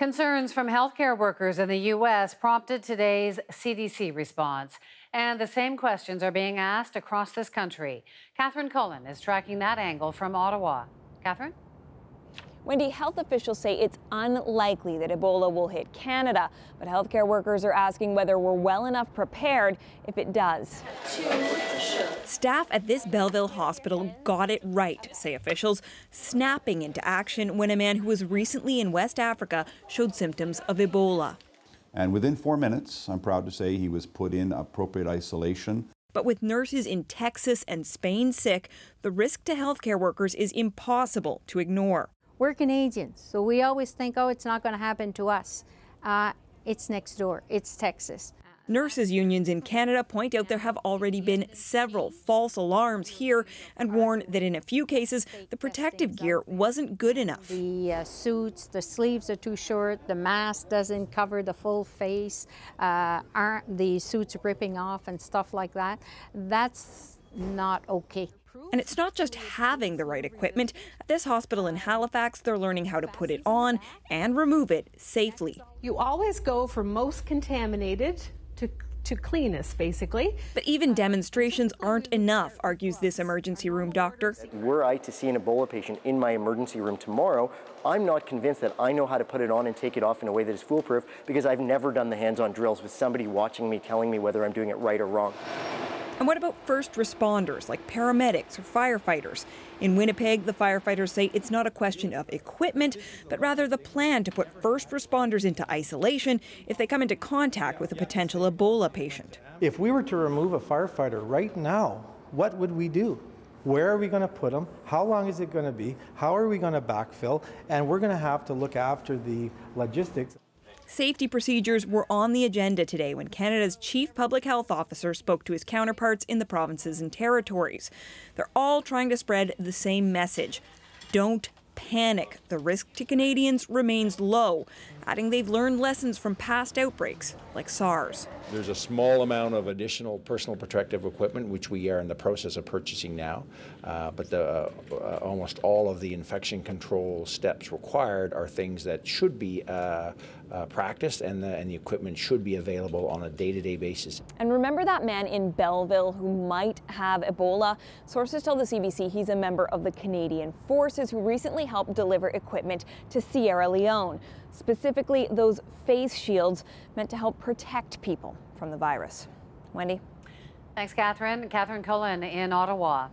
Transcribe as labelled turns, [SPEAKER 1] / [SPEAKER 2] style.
[SPEAKER 1] Concerns from healthcare workers in the U.S. prompted today's CDC response. And the same questions are being asked across this country. Catherine Cullen is tracking that angle from Ottawa. Catherine?
[SPEAKER 2] Wendy, health officials say it's unlikely that Ebola will hit Canada, but healthcare workers are asking whether we're well enough prepared if it does.
[SPEAKER 3] Staff at this Belleville hospital got it right, say officials, snapping into action when a man who was recently in West Africa showed symptoms of Ebola.
[SPEAKER 4] And within four minutes, I'm proud to say he was put in appropriate isolation.
[SPEAKER 3] But with nurses in Texas and Spain sick, the risk to healthcare workers is impossible to ignore.
[SPEAKER 5] We're Canadians, so we always think, oh, it's not going to happen to us. Uh, it's next door, it's Texas.
[SPEAKER 3] Nurses unions in Canada point out there have already been several false alarms here and warn that in a few cases the protective gear wasn't good enough.
[SPEAKER 5] The uh, suits, the sleeves are too short, the mask doesn't cover the full face, uh, aren't the suits ripping off and stuff like that. That's not okay.
[SPEAKER 3] And it's not just having the right equipment. At this hospital in Halifax, they're learning how to put it on and remove it safely.
[SPEAKER 6] You always go for most contaminated to to cleanest, basically.
[SPEAKER 3] But even demonstrations aren't enough, argues this emergency room doctor.
[SPEAKER 7] Were I to see an Ebola patient in my emergency room tomorrow, I'm not convinced that I know how to put it on and take it off in a way that is foolproof because I've never done the hands-on drills with somebody watching me telling me whether I'm doing it right or wrong.
[SPEAKER 3] And what about first responders like paramedics or firefighters? In Winnipeg, the firefighters say it's not a question of equipment, but rather the plan to put first responders into isolation if they come into contact with a potential Ebola patient.
[SPEAKER 8] If we were to remove a firefighter right now, what would we do? Where are we going to put them? How long is it going to be? How are we going to backfill? And we're going to have to look after the logistics.
[SPEAKER 3] Safety procedures were on the agenda today when Canada's chief public health officer spoke to his counterparts in the provinces and territories. They're all trying to spread the same message don't panic. The risk to Canadians remains low, adding they've learned lessons from past outbreaks like SARS.
[SPEAKER 9] There's a small amount of additional personal protective equipment, which we are in the process of purchasing now, uh, but the, uh, uh, almost all of the infection control steps required are things that should be uh, uh, practiced and the, and the equipment should be available on a day-to-day -day basis.
[SPEAKER 2] And remember that man in Belleville who might have Ebola? Sources tell the CBC he's a member of the Canadian Forces who recently helped deliver equipment to Sierra Leone, specifically those face shields meant to help protect people from the virus. Wendy?
[SPEAKER 1] Thanks, Catherine. Catherine Cullen in Ottawa.